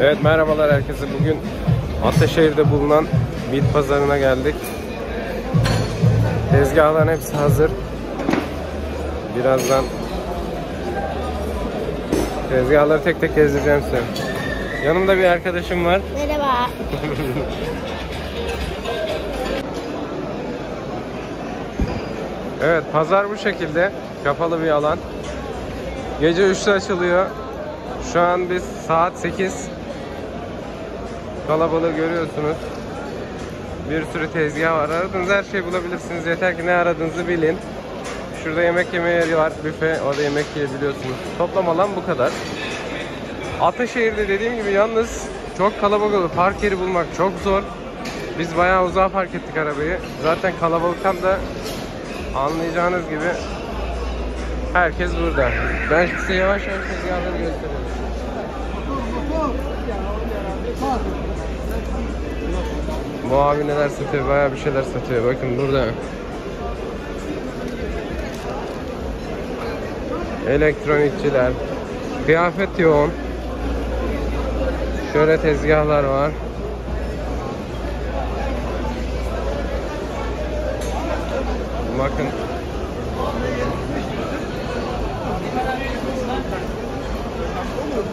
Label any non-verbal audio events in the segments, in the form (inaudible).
Evet merhabalar herkese. Bugün Ataşehir'de bulunan bit pazarına geldik. Tezgahların hepsi hazır. Birazdan tezgahları tek tek gezdireceğim size. Yanımda bir arkadaşım var. Merhaba. (laughs) Evet pazar bu şekilde. Kapalı bir alan. Gece 3'te açılıyor. Şu an biz saat 8. Kalabalığı görüyorsunuz. Bir sürü tezgah var. Aradığınız her şeyi bulabilirsiniz. Yeter ki ne aradığınızı bilin. Şurada yemek yeme yeri var. Büfe. Orada yemek yiyebiliyorsunuz. Toplam alan bu kadar. Ataşehir'de dediğim gibi yalnız çok kalabalık. Park yeri bulmak çok zor. Biz bayağı uzağa park ettik arabayı. Zaten kalabalıktan da anlayacağınız gibi herkes burada. Ben size yavaş yavaş tezgahları göstereyim. Bu abi neler satıyor? Bayağı bir şeyler satıyor. Bakın burada. Elektronikçiler. Kıyafet yoğun. Şöyle tezgahlar var. Bakın.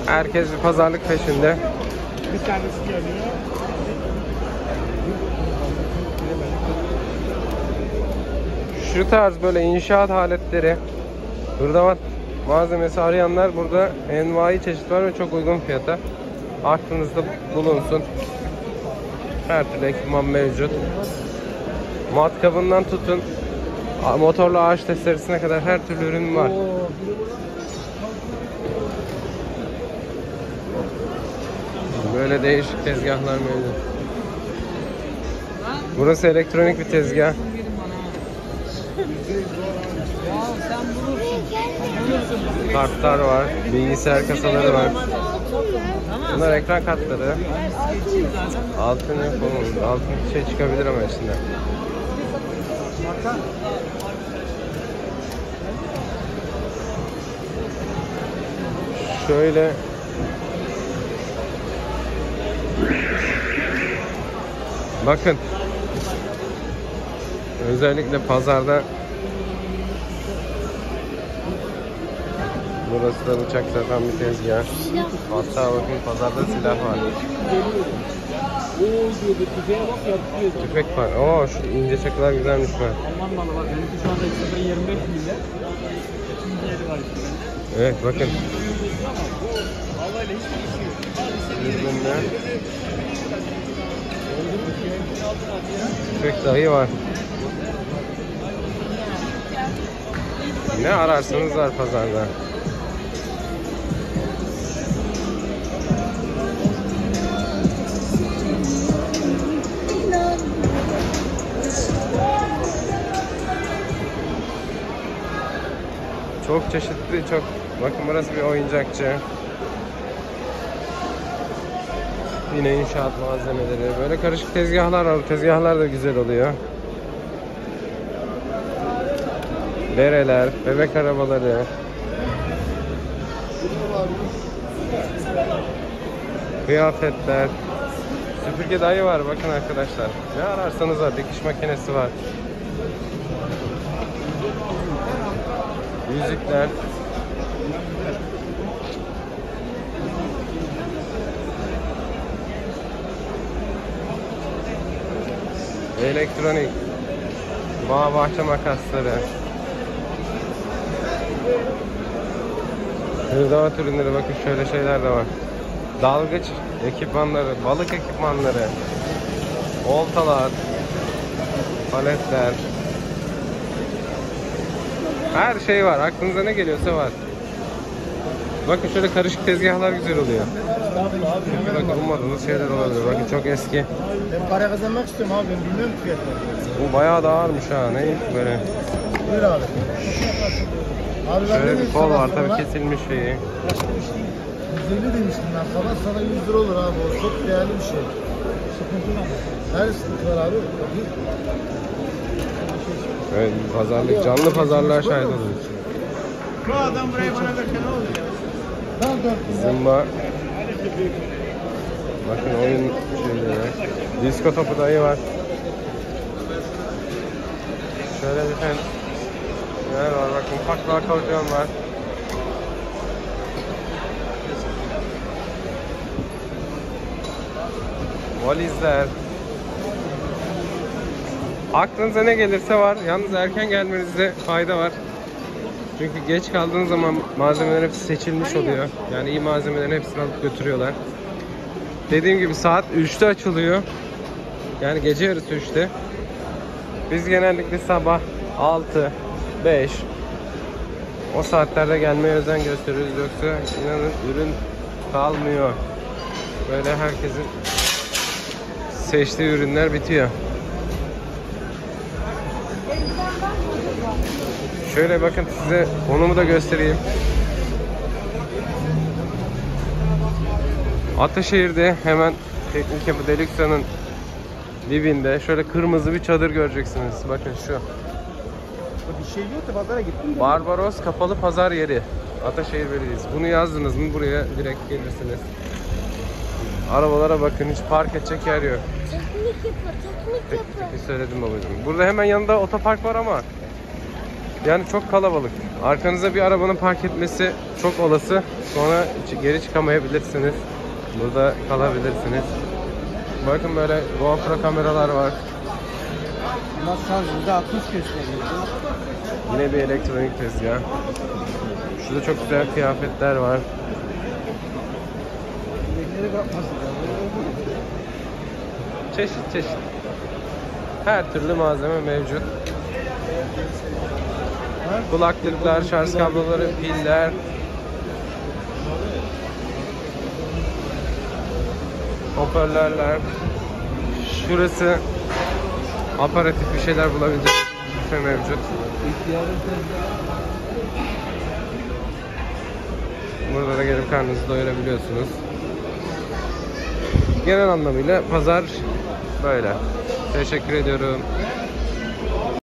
Herkes bir pazarlık peşinde. Bir tanesi geliyor. Şu tarz böyle inşaat aletleri, hırdavat malzemesi arayanlar burada envai çeşit var ve çok uygun fiyata. Aklınızda bulunsun. Her türlü ekipman mevcut. Matkabından tutun, motorlu ağaç testeresine kadar her türlü ürün var. Böyle değişik tezgahlar mevcut. Burası elektronik bir tezgah. Kartlar var, bilgisayar kasaları var. Bunlar ekran kartları. Altın yok oğlum. Altın bir şey çıkabilir ama içinde. Şöyle Bakın Özellikle pazarda Burası da bıçak satan bir tezgah. Hatta bakın pazarda silah var. Tüfek var. Oo şu ince çakılar güzelmiş bak. Alman malı bak benimki şu anda 25 milyon. İkinci yeri var işte bende. Evet bakın. Ama bu havayla hiçbir işi yok. Ürünler. Tüfek dahi var. Ne ararsanız var pazarda. Çok çeşitli, çok. Bakın burası bir oyuncakçı. Yine inşaat malzemeleri. Böyle karışık tezgahlar var. Tezgahlar da güzel oluyor. Bereler, bebek arabaları. Kıyafetler. Süpürge dayı var bakın arkadaşlar. Ne ararsanız var. Dikiş makinesi var. Yüzükler. Elektronik. Bağ bahçe makasları. Hırdavat ürünleri bakın şöyle şeyler de var. Dalgıç ekipmanları, balık ekipmanları, oltalar, paletler. Her şey var. Aklınıza ne geliyorsa var. Bakın şöyle karışık tezgahlar güzel oluyor. Bakın ummadığınız şeyler olabilir. Bakın çok eski. Ben para kazanmak istiyorum abi ben bilmiyorum fiyatları. Bu bayağı da ağırmış ha. Ne böyle. Buyur abi. Abi Şöyle bir kol var tabii kesilmiş şeyi. 150 demiştim ben. Sabah sana 100 lira olur abi. O çok değerli bir şey. Sıkıntı var. Her sıkıntı var abi. Evet pazarlık canlı pazarlığa şahit oluyoruz. Bu adam burayı bana verse ne olur ya? Ben 4 lira. Zımba Bakın oyun şeyleri. Disko topu dayı var. Şöyle bir tane neler var bakın ufak bir akordeon var. Valizler. Aklınıza ne gelirse var. Yalnız erken gelmenizde fayda var. Çünkü geç kaldığınız zaman malzemelerin hepsi seçilmiş oluyor. Yani iyi malzemelerin hepsini alıp götürüyorlar. Dediğim gibi saat 3'te açılıyor. Yani gece yarısı 3'te. Biz genellikle sabah 6, 5 o saatlerde gelmeye özen gösteriyoruz. Yoksa inanın ürün kalmıyor. Böyle herkesin seçtiği ürünler bitiyor. Şöyle bakın size konumu da göstereyim. Ataşehir'de hemen Teknik Yapı Deluxe'nin dibinde şöyle kırmızı bir çadır göreceksiniz. Bakın şu. Bir şey yok da pazara gittim de. Barbaros Kapalı Pazar Yeri. Ataşehir Belediyesi. Bunu yazdınız mı buraya direkt gelirsiniz. Arabalara bakın hiç park edecek yer yok. Teknik yapı, teknik Tek yapı. tek söyledim babacığım. Burada hemen yanında otopark var ama yani çok kalabalık. Arkanıza bir arabanın park etmesi çok olası. Sonra geri çıkamayabilirsiniz. Burada kalabilirsiniz. Bakın böyle GoPro kameralar var. Masal %60 gösteriyor. Yine bir elektronik tezgah. Şurada çok güzel kıyafetler var. Çeşit çeşit. Her türlü malzeme mevcut. Kulaklıklar, şarj kabloları, piller. Hoparlörler. Şurası aparatif bir şeyler bulabileceğiniz bir büfe mevcut. Burada da gelip karnınızı doyurabiliyorsunuz. Genel anlamıyla pazar böyle. Teşekkür ediyorum.